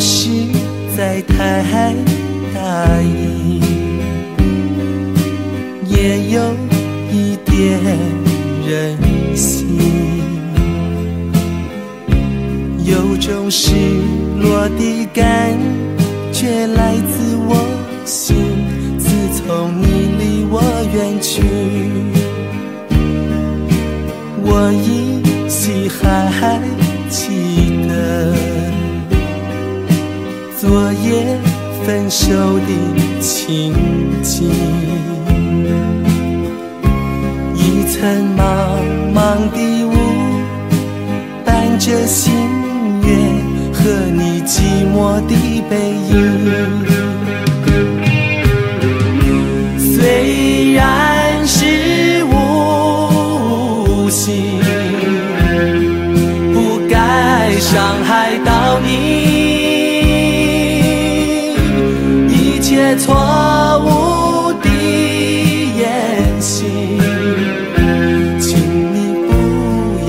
实在太大意，也有一点任性，有种失落的感觉。手的情景。一层茫茫的雾，伴着星月和你寂寞的背影。虽然是无心，不该伤害到你，错误的言行，请你不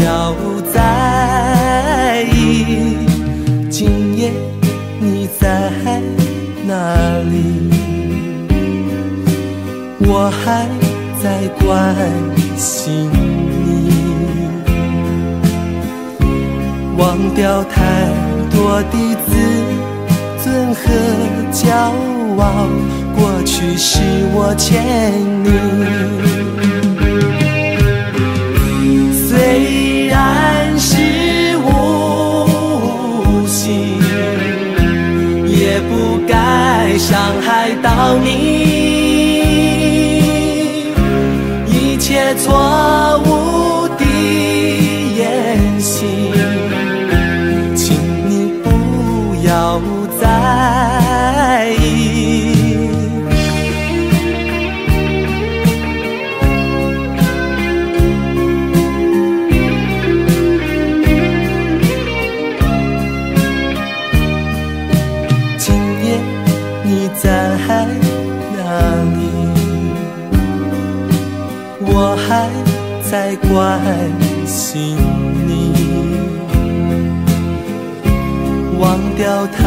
要在意。今夜你在哪里？我还在关心你。忘掉太多的自尊和骄傲。过去是我欠你。虽然是无心，也不该伤害到你。一切错我还在关心你，忘掉太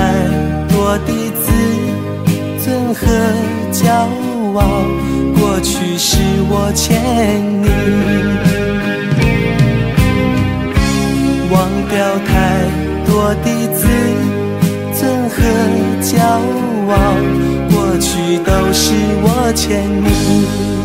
多的自尊和骄傲，过去是我欠你，忘掉太多的自尊和骄傲，过去都是我欠你。